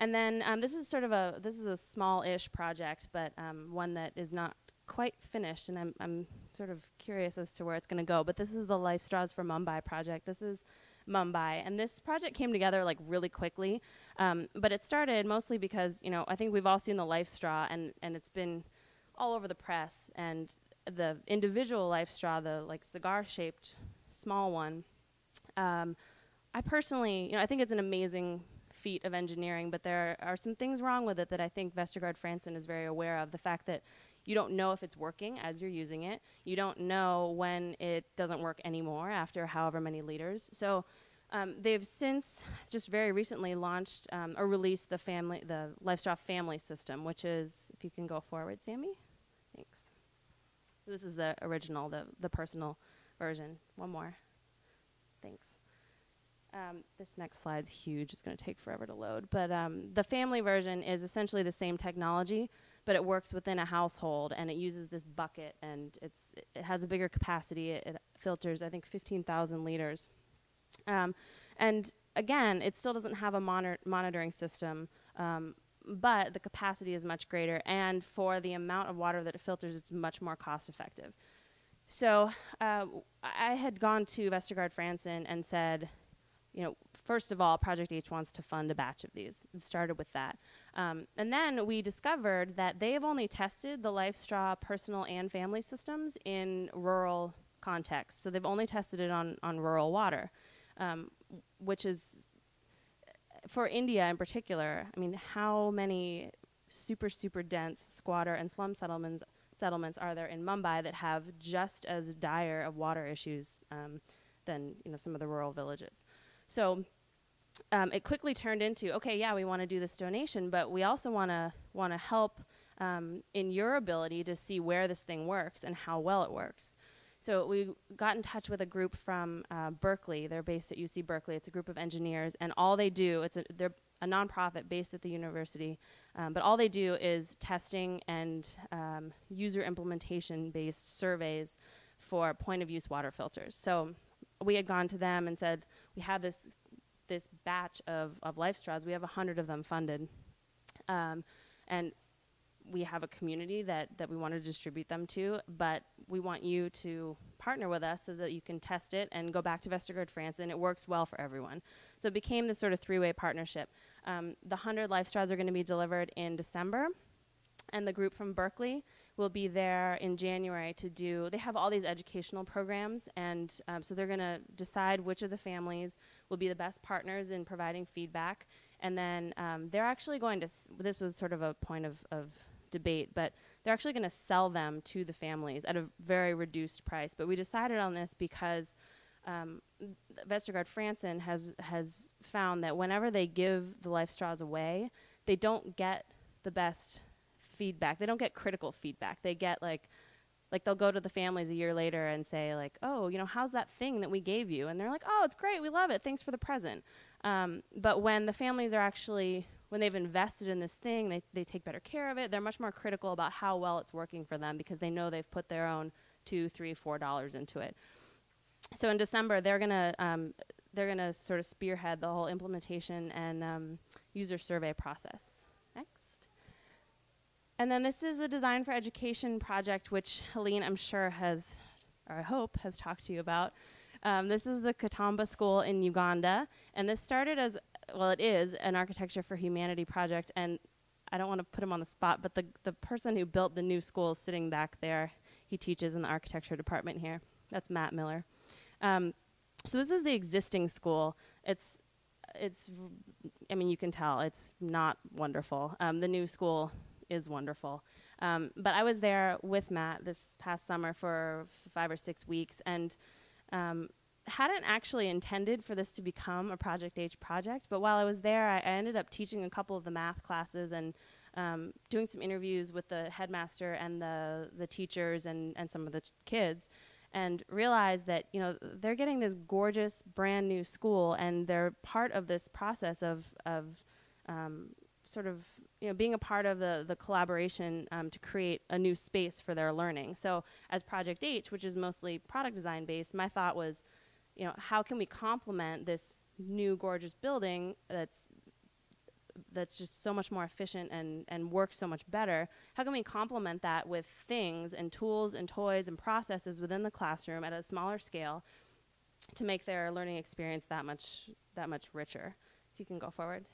And then um, this is sort of a this is a small-ish project, but um, one that is not quite finished, and I'm I'm sort of curious as to where it's going to go. But this is the Life Straws for Mumbai project. This is Mumbai, and this project came together like really quickly. Um, but it started mostly because you know I think we've all seen the Life Straw, and and it's been all over the press, and the individual Life Straw, the like cigar-shaped small one. Um, I personally, you know, I think it's an amazing feat of engineering, but there are some things wrong with it that I think Vestergaard Frantzen is very aware of. The fact that you don't know if it's working as you're using it. You don't know when it doesn't work anymore after however many liters. So um, they've since just very recently launched um, or released the family, the LifeStraw family system, which is, if you can go forward, Sammy. Thanks. This is the original, the the personal version. One more. Thanks. Um, this next slide's huge. It's going to take forever to load. But um, the family version is essentially the same technology, but it works within a household, and it uses this bucket, and it's it has a bigger capacity. It, it filters, I think, 15,000 liters. Um, and again, it still doesn't have a monitor monitoring system, um, but the capacity is much greater, and for the amount of water that it filters, it's much more cost effective. So uh, I had gone to Vestergaard Frantzen and said, you know, first of all, Project H wants to fund a batch of these. It started with that. Um, and then we discovered that they've only tested the LifeStraw personal and family systems in rural contexts. So they've only tested it on, on rural water, um, which is, for India in particular, I mean, how many super, super dense squatter and slum settlements settlements are there in Mumbai that have just as dire of water issues um, than you know some of the rural villages. So um, it quickly turned into okay, yeah, we want to do this donation, but we also want to want to help um, in your ability to see where this thing works and how well it works. So we got in touch with a group from uh, Berkeley. They're based at UC Berkeley. It's a group of engineers, and all they do it's a, they're a nonprofit based at the university, um, but all they do is testing and um, user implementation based surveys for point of use water filters. So we had gone to them and said, we have this this batch of, of life straws. We have a hundred of them funded, um, and we have a community that, that we want to distribute them to, but we want you to partner with us so that you can test it and go back to Vestergaard Frantzen, and It works well for everyone. So it became this sort of three-way partnership. Um, the 100 life straws are going to be delivered in December, and the group from Berkeley will be there in January to do, they have all these educational programs, and um, so they're going to decide which of the families will be the best partners in providing feedback. And then um, they're actually going to, this was sort of a point of, of debate, but they're actually going to sell them to the families at a very reduced price. But we decided on this because um, Vestergaard Frantzen has has found that whenever they give the life straws away, they don't get the best feedback. They don't get critical feedback. They get like like they'll go to the families a year later and say like, "Oh, you know, how's that thing that we gave you?" And they're like, "Oh, it's great. We love it. Thanks for the present." Um, but when the families are actually when they've invested in this thing, they, they take better care of it. They're much more critical about how well it's working for them because they know they've put their own two, three, four dollars into it. So in December, they're gonna um, they're gonna sort of spearhead the whole implementation and um, user survey process. And then this is the Design for Education project, which Helene, I'm sure has, or I hope, has talked to you about. Um, this is the Kutamba School in Uganda, and this started as well, it is an Architecture for Humanity project, and I don't want to put him on the spot, but the, the person who built the new school is sitting back there. He teaches in the architecture department here. That's Matt Miller. Um, so this is the existing school. It's, it's, I mean, you can tell it's not wonderful. Um, the new school is wonderful. Um, but I was there with Matt this past summer for five or six weeks, and um, hadn't actually intended for this to become a Project H project, but while I was there, I, I ended up teaching a couple of the math classes and um, doing some interviews with the headmaster and the, the teachers and, and some of the kids and realized that you know they're getting this gorgeous brand new school and they're part of this process of, of um, sort of you know being a part of the, the collaboration um, to create a new space for their learning. So as Project H, which is mostly product design based, my thought was you know, how can we complement this new gorgeous building that's that's just so much more efficient and, and works so much better, how can we complement that with things and tools and toys and processes within the classroom at a smaller scale to make their learning experience that much that much richer? If you can go forward.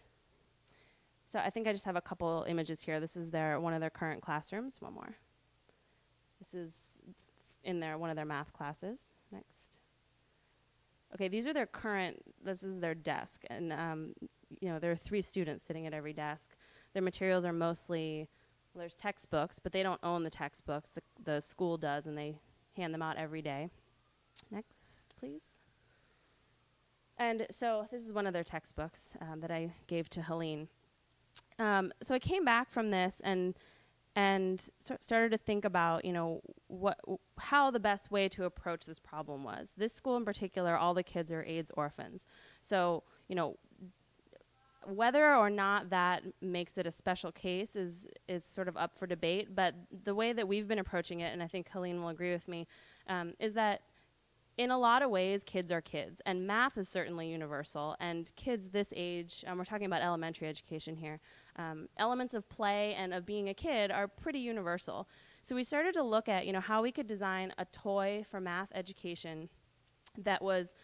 So I think I just have a couple images here. This is their one of their current classrooms. One more. This is in their one of their math classes. Next. Okay, these are their current. This is their desk, and um, you know there are three students sitting at every desk. Their materials are mostly well, there's textbooks, but they don't own the textbooks. The the school does, and they hand them out every day. Next, please. And so this is one of their textbooks um, that I gave to Helene. Um, so I came back from this and and started to think about you know what how the best way to approach this problem was. This school in particular all the kids are aids orphans. So you know whether or not that makes it a special case is is sort of up for debate but the way that we've been approaching it and i think helene will agree with me um, is that in a lot of ways, kids are kids, and math is certainly universal. And kids this age, um, we're talking about elementary education here, um, elements of play and of being a kid are pretty universal. So we started to look at, you know, how we could design a toy for math education that was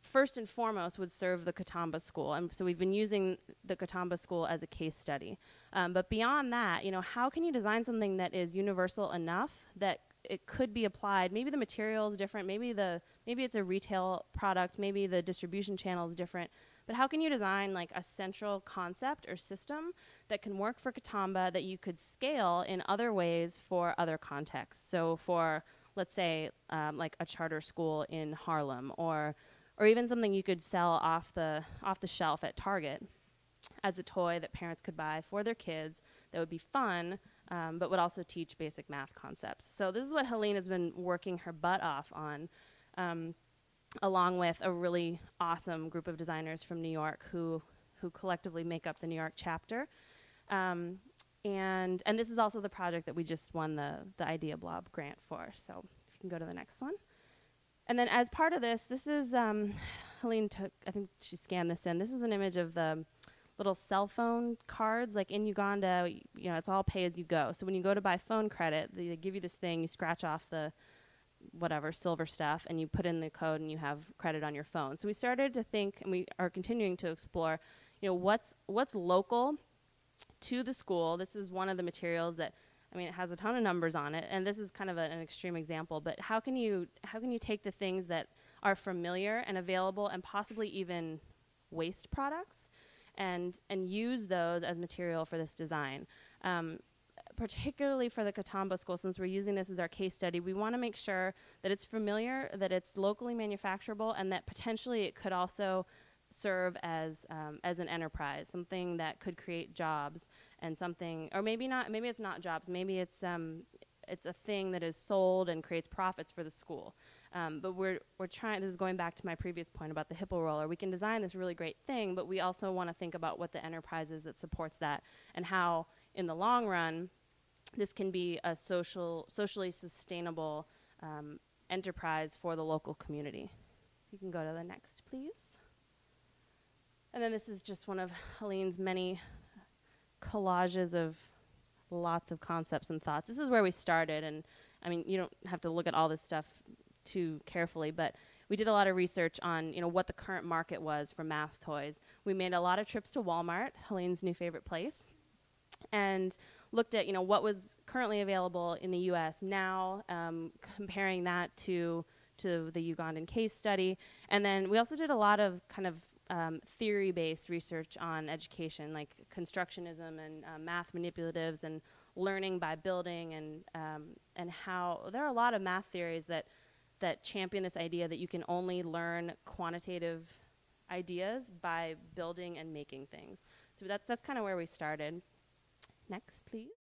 first and foremost would serve the Kutamba School. And so we've been using the Kutamba School as a case study. Um, but beyond that, you know, how can you design something that is universal enough that it could be applied. Maybe the material is different. Maybe the maybe it's a retail product. Maybe the distribution channel is different. But how can you design like a central concept or system that can work for Kutamba that you could scale in other ways for other contexts? So for let's say um, like a charter school in Harlem, or or even something you could sell off the off the shelf at Target as a toy that parents could buy for their kids that would be fun um, but would also teach basic math concepts. So this is what Helene has been working her butt off on, um, along with a really awesome group of designers from New York who who collectively make up the New York chapter. Um, and and this is also the project that we just won the the Ideablob grant for. So if you can go to the next one. And then as part of this, this is um, Helene took. I think she scanned this in. This is an image of the little cell phone cards. Like in Uganda, you know, it's all pay as you go. So when you go to buy phone credit, they give you this thing, you scratch off the whatever silver stuff and you put in the code and you have credit on your phone. So we started to think and we are continuing to explore, you know, what's what's local to the school. This is one of the materials that I mean, it has a ton of numbers on it, and this is kind of a, an extreme example. But how can you how can you take the things that are familiar and available, and possibly even waste products, and and use those as material for this design. Um, particularly for the Kutamba School, since we're using this as our case study, we want to make sure that it's familiar, that it's locally manufacturable, and that potentially it could also serve as um, as an enterprise, something that could create jobs and something, or maybe not. Maybe it's not jobs. Maybe it's um, it's a thing that is sold and creates profits for the school. Um, but we're, we're trying, this is going back to my previous point about the hippo roller. We can design this really great thing, but we also want to think about what the enterprise is that supports that and how, in the long run, this can be a social, socially sustainable um, enterprise for the local community. You can go to the next, please. And then this is just one of Helene's many collages of lots of concepts and thoughts. This is where we started, and I mean, you don't have to look at all this stuff too carefully, but we did a lot of research on you know what the current market was for math toys. We made a lot of trips to Walmart, Helene's new favorite place, and looked at you know what was currently available in the U.S. now, um, comparing that to to the Ugandan case study, and then we also did a lot of kind of um, theory-based research on education, like constructionism and uh, math manipulatives and learning by building, and um, and how there are a lot of math theories that that champion this idea that you can only learn quantitative ideas by building and making things. So that's that's kind of where we started. Next, please.